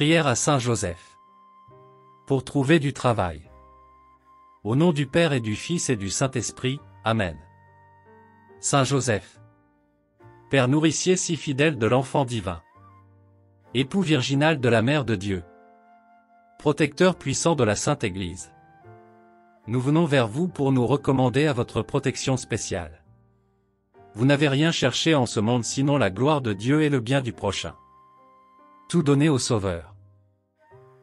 Prière à Saint Joseph. Pour trouver du travail. Au nom du Père et du Fils et du Saint-Esprit, Amen. Saint Joseph. Père nourricier si fidèle de l'enfant divin. Époux virginal de la Mère de Dieu. Protecteur puissant de la Sainte Église. Nous venons vers vous pour nous recommander à votre protection spéciale. Vous n'avez rien cherché en ce monde sinon la gloire de Dieu et le bien du prochain. Tout donner au Sauveur.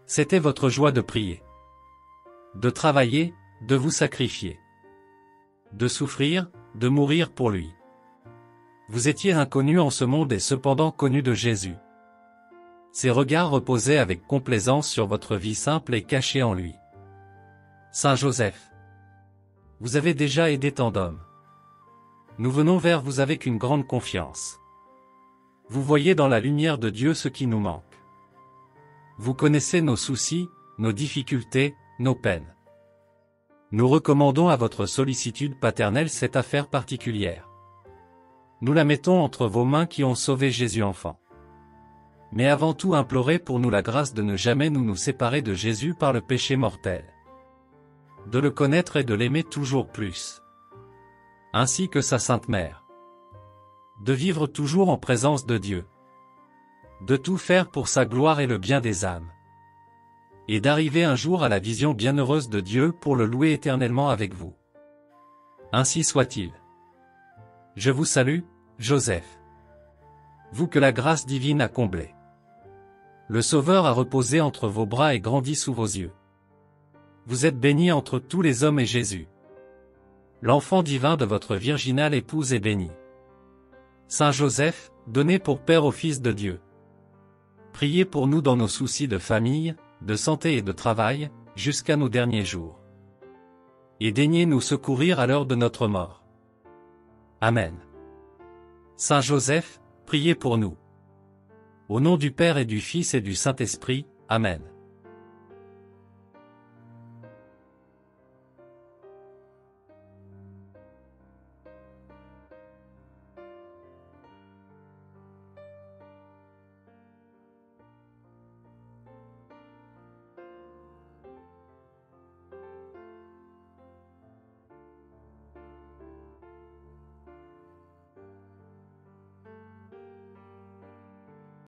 C'était votre joie de prier. De travailler, de vous sacrifier. De souffrir, de mourir pour lui. Vous étiez inconnu en ce monde et cependant connu de Jésus. Ses regards reposaient avec complaisance sur votre vie simple et cachée en lui. Saint Joseph. Vous avez déjà aidé tant d'hommes. Nous venons vers vous avec une grande confiance. Vous voyez dans la lumière de Dieu ce qui nous manque. Vous connaissez nos soucis, nos difficultés, nos peines. Nous recommandons à votre sollicitude paternelle cette affaire particulière. Nous la mettons entre vos mains qui ont sauvé Jésus enfant. Mais avant tout implorez pour nous la grâce de ne jamais nous nous séparer de Jésus par le péché mortel. De le connaître et de l'aimer toujours plus. Ainsi que sa Sainte Mère. De vivre toujours en présence de Dieu de tout faire pour sa gloire et le bien des âmes. Et d'arriver un jour à la vision bienheureuse de Dieu pour le louer éternellement avec vous. Ainsi soit-il. Je vous salue, Joseph. Vous que la grâce divine a comblé. Le Sauveur a reposé entre vos bras et grandi sous vos yeux. Vous êtes béni entre tous les hommes et Jésus. L'enfant divin de votre virginale épouse est béni. Saint Joseph, donné pour Père au Fils de Dieu. Priez pour nous dans nos soucis de famille, de santé et de travail, jusqu'à nos derniers jours. Et daignez nous secourir à l'heure de notre mort. Amen. Saint Joseph, priez pour nous. Au nom du Père et du Fils et du Saint-Esprit, Amen.